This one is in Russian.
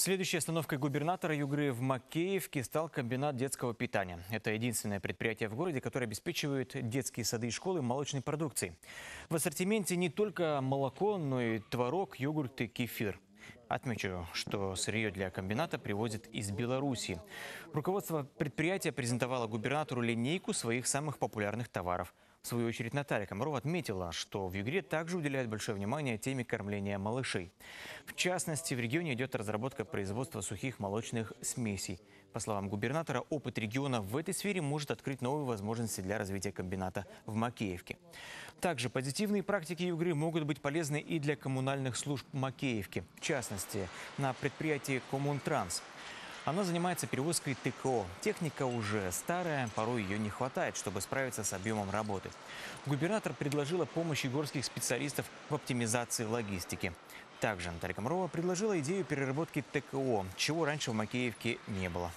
Следующей остановкой губернатора Югры в Макеевке стал комбинат детского питания. Это единственное предприятие в городе, которое обеспечивает детские сады и школы молочной продукцией. В ассортименте не только молоко, но и творог, йогурт и кефир. Отмечу, что сырье для комбината привозят из Беларуси. Руководство предприятия презентовало губернатору линейку своих самых популярных товаров. В свою очередь Наталья Комарова отметила, что в Югре также уделяют большое внимание теме кормления малышей. В частности, в регионе идет разработка производства сухих молочных смесей. По словам губернатора, опыт региона в этой сфере может открыть новые возможности для развития комбината в Макеевке. Также позитивные практики Югры могут быть полезны и для коммунальных служб Макеевки. В частности, на предприятии «Коммунтранс». Она занимается перевозкой ТКО. Техника уже старая, порой ее не хватает, чтобы справиться с объемом работы. Губернатор предложила помощь горских специалистов в оптимизации логистики. Также Наталья Комарова предложила идею переработки ТКО, чего раньше в Макеевке не было.